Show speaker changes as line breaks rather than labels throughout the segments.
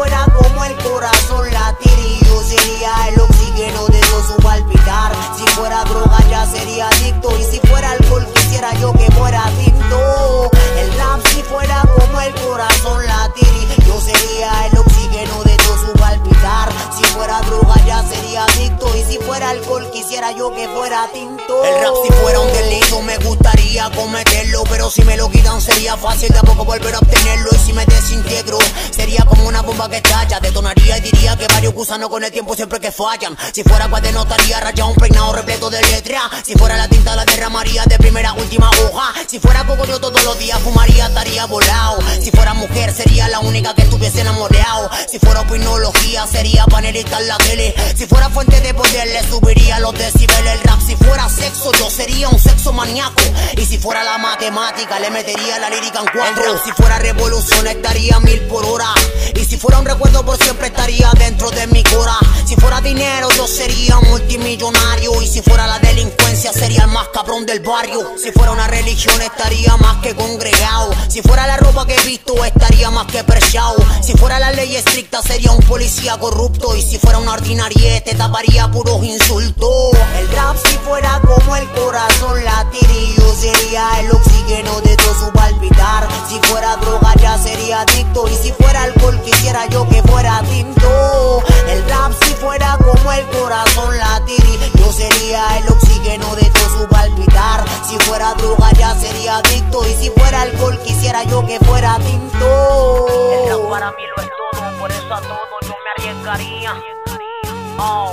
fuera como el corazón latir y yo sería
el oxígeno de todo su palpitar. Si fuera droga ya sería
adicto y si fuera alcohol quisiera yo que fuera adicto. El rap si fuera como el corazón latir y yo sería el oxígeno de todo su palpitar. Si fuera droga ya sería adicto y si fuera alcohol quisiera yo que fuera tinto.
El rap si fuera un delito me gustaría cometerlo, pero si me lo quitan sería fácil tampoco volver a obtenerlo y si me desintegro sería como que estalla. Detonaría y diría que varios gusanos con el tiempo siempre que fallan. Si fuera cuaderno estaría rayado un peinado repleto de letra. Si fuera la tinta la derramaría de primera última hoja. Si fuera yo todos los días fumaría, estaría volado. Si fuera mujer sería la única que estuviese enamorado. Si fuera opinología sería panelista en la tele. Si fuera fuente de poder le subiría los decibeles. El rap si fuera sexo yo sería un sexo maníaco. Y si fuera la matemática le metería la lírica en cuatro. Si fuera revolución estaría mil por hora. Y si fuera un recuerdo por siempre estaría dentro de mi cora. Si fuera dinero yo sería multimillonario. Y si fuera la delincuencia sería el más cabrón del barrio. Si fuera una religión estaría más que congregado. Si fuera la ropa que he visto estaría más que preciado. Si fuera la ley estricta sería un policía corrupto. Y si fuera un te taparía puros insultos.
Adicto y si fuera alcohol quisiera yo que fuera tinto. El rap si fuera como el corazón latir yo sería el oxígeno de todo su palpitar. Si fuera droga ya sería adicto y si fuera alcohol quisiera yo que fuera tinto.
El rap para mí lo es todo, por eso a todo yo me arriesgaría. Oh,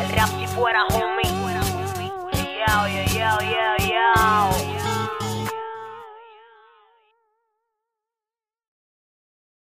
el rap si fuera homie. Yeah, yeah, yeah.